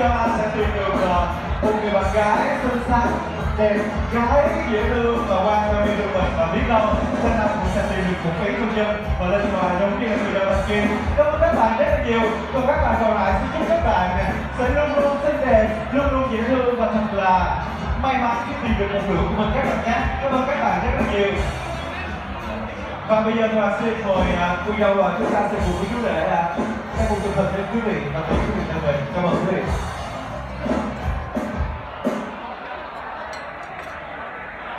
cho anh sẽ tìm được ờ, một người bạn gái xinh xắn đẹp gái dễ thương và quan tâm yêu thương mình. Và biết đâu sang năm cũng sẽ tìm được một ý công nhân. Và lên ngoài giống như là người đàn ông kia cảm ơn các bạn rất là nhiều. Còn các bạn còn lại xin chúc các bạn nè sẽ luôn luôn xinh đẹp luôn luôn dễ thương và thật là may mắn khi tìm được một nửa của mình các bạn nhé. Cảm ơn các bạn rất là nhiều. Và bây giờ thì là xin mời à, cô dâu và chúng ta sẽ cùng với chú rể là sẽ cùng chụp hình với quý vị và quý vị đang về